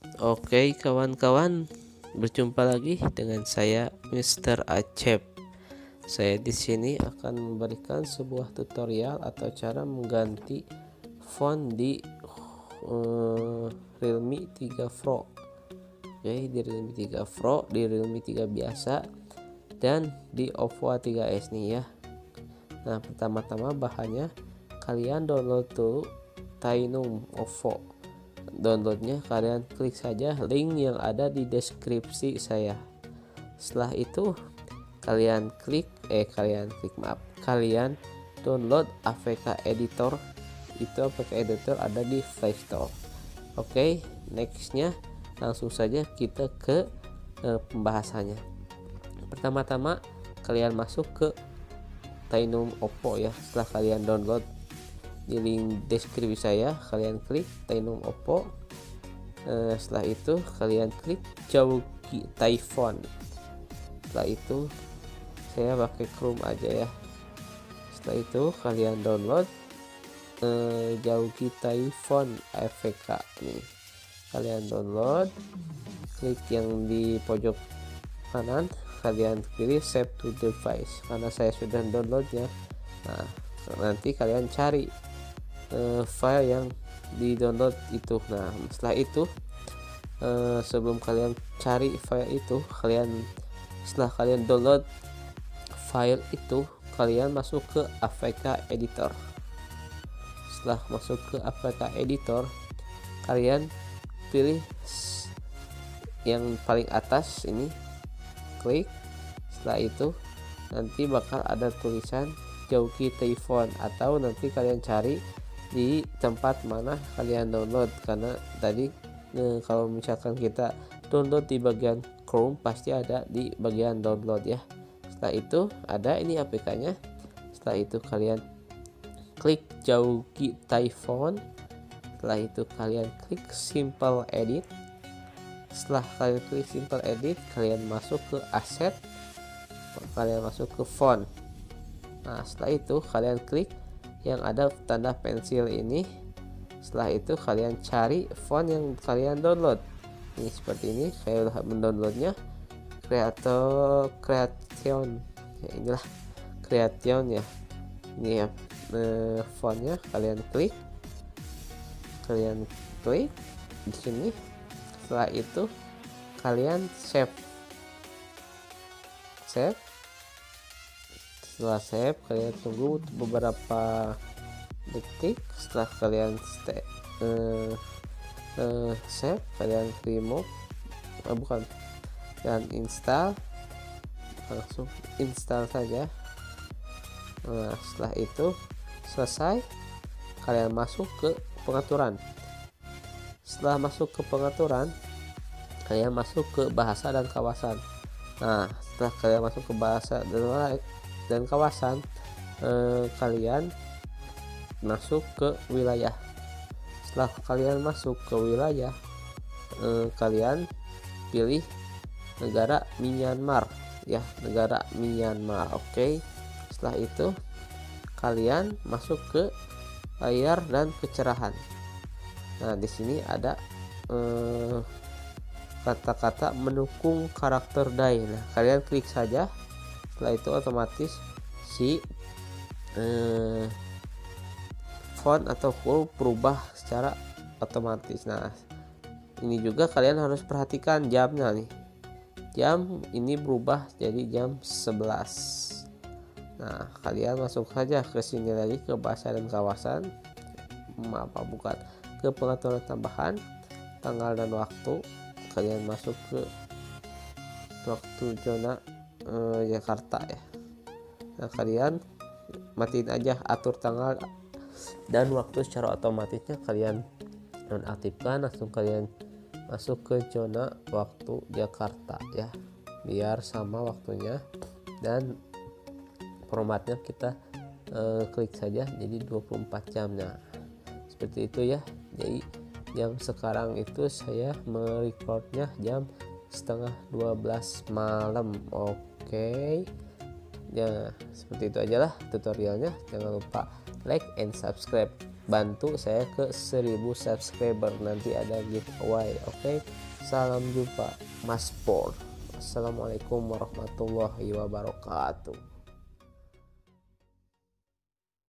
Oke kawan-kawan, berjumpa lagi dengan saya Mr. Acep. Saya di sini akan memberikan sebuah tutorial atau cara mengganti font di uh, Realme 3 Pro. Oke, di Realme 3 Pro, di Realme 3 biasa dan di Oppo A3s nih ya. Nah, pertama-tama bahannya kalian download tuh Tainum Oppo downloadnya kalian klik saja link yang ada di deskripsi saya. Setelah itu kalian klik eh kalian klik maaf kalian download AVK editor. Itu AVK editor ada di Play Store. Oke okay, nextnya langsung saja kita ke eh, pembahasannya. Pertama-tama kalian masuk ke Tainum Oppo ya. Setelah kalian download di link deskripsi saya kalian klik Tainum Oppo. Eh, setelah itu kalian klik jauh Typhon setelah itu saya pakai Chrome aja ya. Setelah itu kalian download eh, jauh Typhon AVK nih kalian download klik yang di pojok kanan kalian pilih save to device karena saya sudah downloadnya. Nah nanti kalian cari uh, file yang di download itu. Nah setelah itu uh, sebelum kalian cari file itu kalian setelah kalian download file itu kalian masuk ke AVK editor. Setelah masuk ke AVK editor kalian pilih yang paling atas ini klik. Setelah itu nanti bakal ada tulisan jauhi telepon atau nanti kalian cari di tempat mana kalian download. Karena tadi eh, kalau misalkan kita download di bagian Chrome pasti ada di bagian download ya. Setelah itu ada ini APK nya setelah itu kalian klik jauhi typhon. Setelah itu kalian klik simple edit. Setelah kalian klik simple edit kalian masuk ke aset kalian masuk ke font. Nah setelah itu kalian klik yang ada tanda pensil ini. Setelah itu kalian cari font yang kalian download. Ini seperti ini saya sudah mendownloadnya. Creator Creation. Ya inilah Creation ya. Ini ya eh, fontnya. Kalian klik. Kalian klik di sini. Setelah itu kalian save. Save setelah save kalian tunggu beberapa detik. Setelah kalian stay, uh, uh, save kalian remove uh, bukan dan install. Langsung install saja. Nah setelah itu selesai kalian masuk ke pengaturan. Setelah masuk ke pengaturan kalian masuk ke bahasa dan kawasan. Nah setelah kalian masuk ke bahasa dan dan kawasan eh, kalian masuk ke wilayah. Setelah kalian masuk ke wilayah eh, kalian pilih negara Myanmar ya negara Myanmar oke? Okay. setelah itu kalian masuk ke layar dan kecerahan nah di sini ada eh, kata-kata mendukung karakter die nah kalian klik saja setelah itu otomatis si eh, font atau huruf berubah secara otomatis. Nah ini juga kalian harus perhatikan jamnya nih. Jam ini berubah jadi jam 11 nah kalian masuk saja ke sini lagi ke bahasa dan kawasan. Apa bukan. Ke pengaturan tambahan tanggal dan waktu. Kalian masuk ke waktu zona uh, Jakarta ya. Nah kalian matiin aja atur tanggal dan waktu secara otomatisnya kalian nonaktifkan langsung kalian masuk ke zona waktu Jakarta ya. Biar sama waktunya dan formatnya kita uh, klik saja jadi 24 jam nah seperti itu ya. Jadi jam sekarang itu saya merecordnya jam setengah 12 malam. Oke okay. ya seperti itu aja lah tutorialnya. Jangan lupa like and subscribe. Bantu saya ke 1000 subscriber. Nanti ada giveaway oke? Okay? salam jumpa Mas Por Assalamualaikum warahmatullahi wabarakatuh